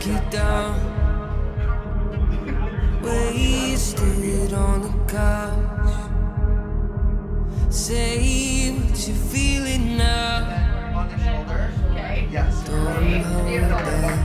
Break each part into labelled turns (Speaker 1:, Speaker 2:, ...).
Speaker 1: Talk you down, wasted on the couch. Say what you're feeling now. Don't hold back.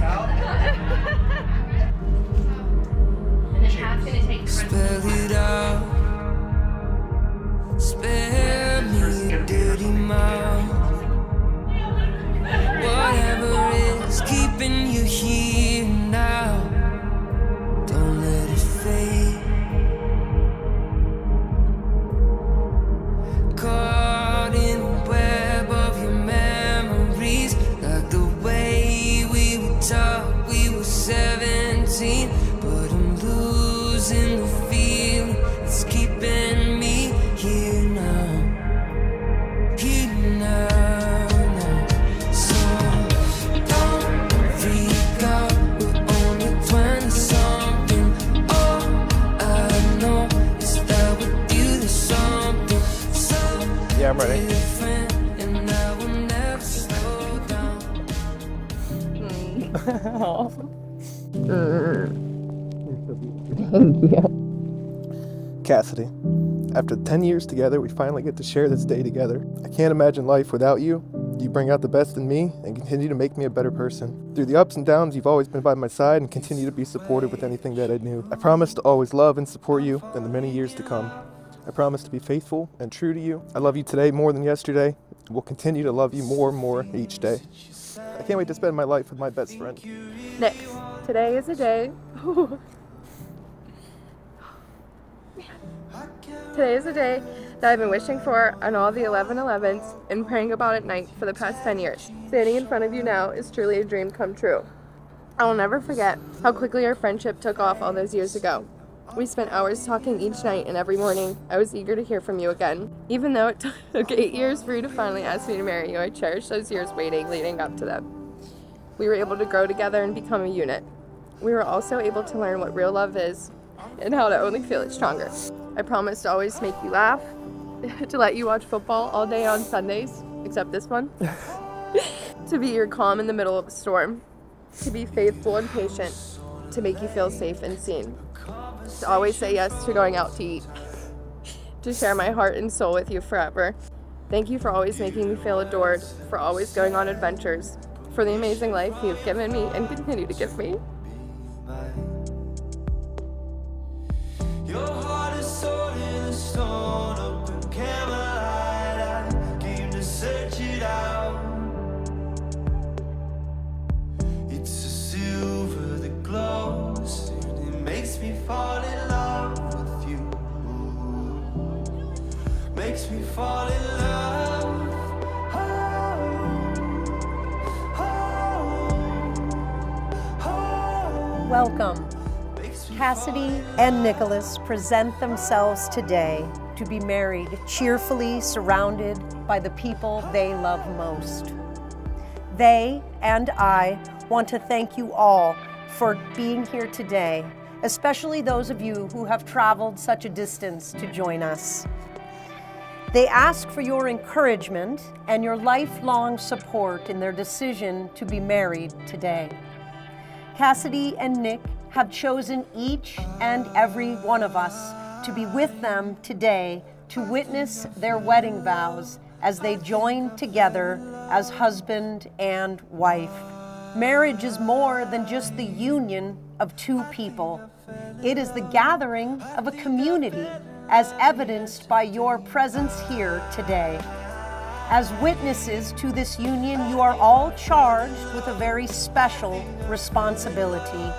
Speaker 1: I'm
Speaker 2: ready.
Speaker 1: slow down.
Speaker 2: Cassidy, after 10 years together, we finally get to share this day together. I can't imagine life without you. You bring out the best in me and continue to make me a better person. Through the ups and downs, you've always been by my side and continue to be supportive with anything that I do. I promise to always love and support you in the many years to come. I promise to be faithful and true to you. I love you today more than yesterday. will continue to love you more and more each day. I can't wait to spend my life with my best friend.
Speaker 3: Nick, today is a day. today is a day that I've been wishing for on all the 11 11s and praying about at night for the past 10 years. Standing in front of you now is truly a dream come true. I will never forget how quickly our friendship took off all those years ago. We spent hours talking each night, and every morning I was eager to hear from you again. Even though it took eight years for you to finally ask me to marry you, I cherish those years waiting leading up to them. We were able to grow together and become a unit. We were also able to learn what real love is and how to only feel it stronger. I promise to always make you laugh, to let you watch football all day on Sundays, except this one, to be your calm in the middle of a storm, to be faithful and patient, to make you feel safe and seen, to always say yes to going out to eat, to share my heart and soul with you forever. Thank you for always making me feel adored, for always going on adventures, for the amazing life you've given me and continue to give me.
Speaker 4: Welcome. Cassidy and Nicholas present themselves today to be married cheerfully surrounded by the people they love most. They and I want to thank you all for being here today, especially those of you who have traveled such a distance to join us. They ask for your encouragement and your lifelong support in their decision to be married today. Cassidy and Nick have chosen each and every one of us to be with them today to witness their wedding vows as they join together as husband and wife. Marriage is more than just the union of two people. It is the gathering of a community, as evidenced by your presence here today. As witnesses to this union, you are all charged with a very special responsibility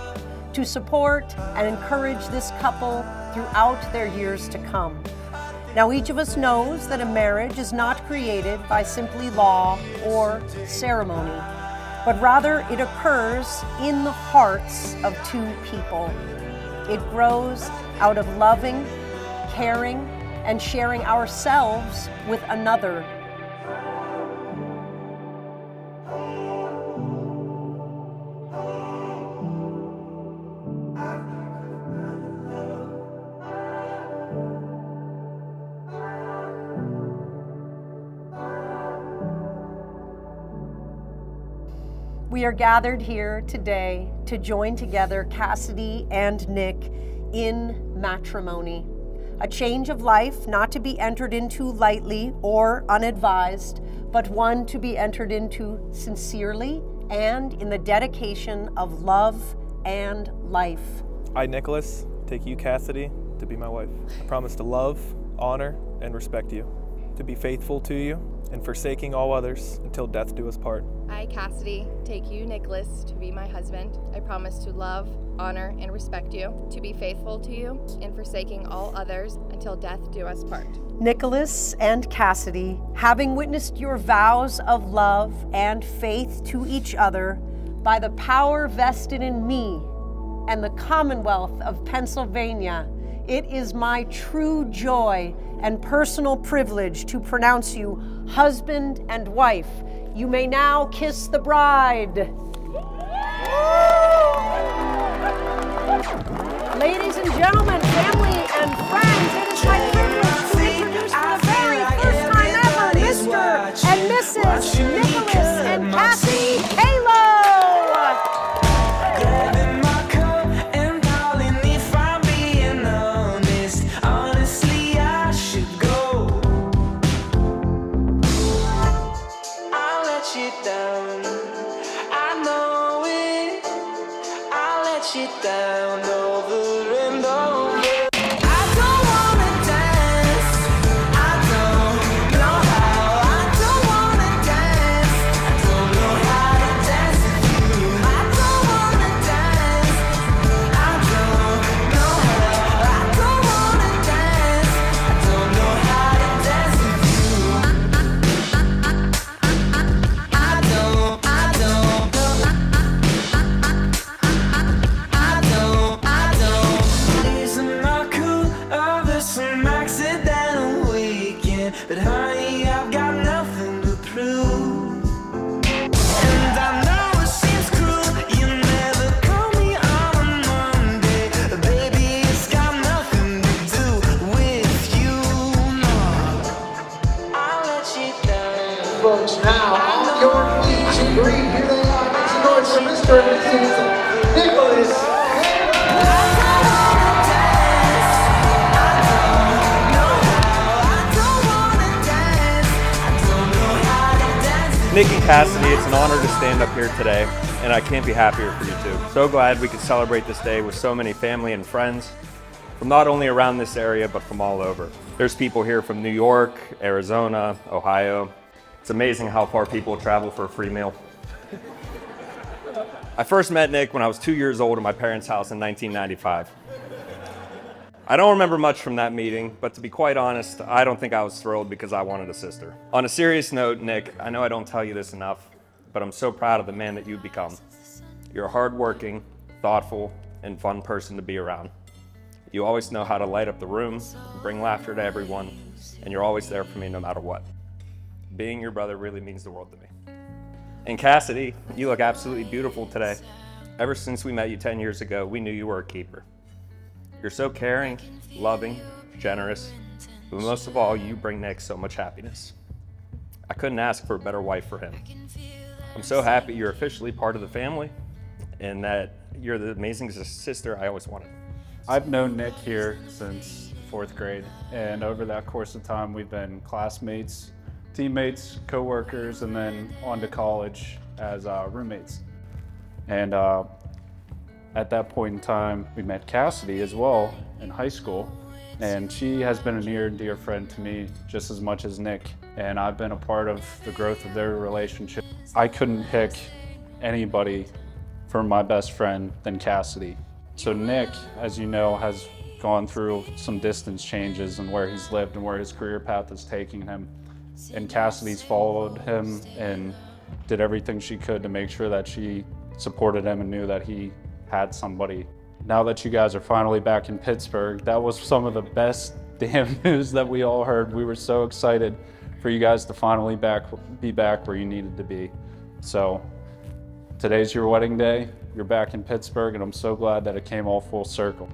Speaker 4: to support and encourage this couple throughout their years to come. Now, each of us knows that a marriage is not created by simply law or ceremony, but rather it occurs in the hearts of two people. It grows out of loving, caring, and sharing ourselves with another we are gathered here today to join together Cassidy and Nick in matrimony. A change of life not to be entered into lightly or unadvised, but one to be entered into sincerely and in the dedication of love and life.
Speaker 2: I, Nicholas, take you, Cassidy, to be my wife. I promise to love, honor, and respect you, to be faithful to you, and forsaking all others until death do us part.
Speaker 3: I, Cassidy, take you, Nicholas, to be my husband. I promise to love, honor, and respect you, to be faithful to you, and forsaking all others until death do us part.
Speaker 4: Nicholas and Cassidy, having witnessed your vows of love and faith to each other by the power vested in me and the Commonwealth of Pennsylvania, it is my true joy and personal privilege to pronounce you husband and wife. You may now kiss the bride. Ladies and gentlemen, family and friends, it is my
Speaker 1: you down over and
Speaker 5: Cassidy, it's an honor to stand up here today, and I can't be happier for you two. So glad we could celebrate this day with so many family and friends from not only around this area, but from all over. There's people here from New York, Arizona, Ohio. It's amazing how far people travel for a free meal. I first met Nick when I was two years old at my parents' house in 1995. I don't remember much from that meeting, but to be quite honest, I don't think I was thrilled because I wanted a sister. On a serious note, Nick, I know I don't tell you this enough, but I'm so proud of the man that you've become. You're a hardworking, thoughtful, and fun person to be around. You always know how to light up the room, bring laughter to everyone, and you're always there for me no matter what. Being your brother really means the world to me. And Cassidy, you look absolutely beautiful today. Ever since we met you 10 years ago, we knew you were a keeper. You're so caring, loving, generous, but most of all, you bring Nick so much happiness. I couldn't ask for a better wife for him. I'm so happy you're officially part of the family and that you're the amazing sister I always wanted.
Speaker 6: I've known Nick here since fourth grade, and over that course of time, we've been classmates, teammates, co-workers, and then on to college as uh, roommates. And uh, at that point in time, we met Cassidy as well in high school, and she has been a near and dear friend to me just as much as Nick. And I've been a part of the growth of their relationship. I couldn't pick anybody for my best friend than Cassidy. So Nick, as you know, has gone through some distance changes and where he's lived and where his career path is taking him. And Cassidy's followed him and did everything she could to make sure that she supported him and knew that he had somebody. Now that you guys are finally back in Pittsburgh, that was some of the best damn news that we all heard. We were so excited for you guys to finally back be back where you needed to be. So today's your wedding day. You're back in Pittsburgh, and I'm so glad that it came all full circle.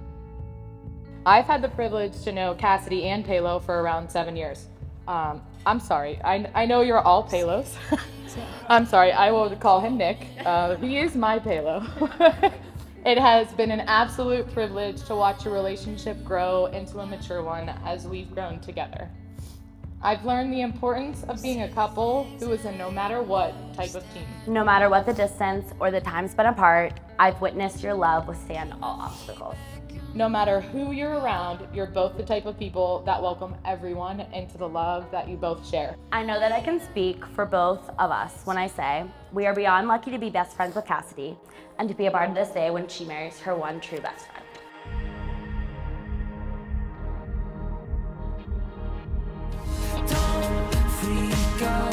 Speaker 7: I've had the privilege to know Cassidy and Palo for around seven years. Um, I'm sorry. I, I know you're all Palos. I'm sorry. I will call him Nick. Uh, he is my Palo. it has been an absolute privilege to watch your relationship grow into a mature one as we've grown together. I've learned the importance of being a couple who is a no matter what type of team.
Speaker 8: No matter what the distance or the time spent apart, I've witnessed your love withstand all obstacles
Speaker 7: no matter who you're around, you're both the type of people that welcome everyone into the love that you both share.
Speaker 8: I know that I can speak for both of us when I say we are beyond lucky to be best friends with Cassidy and to be a part of this day when she marries her one true best friend. Don't freak out.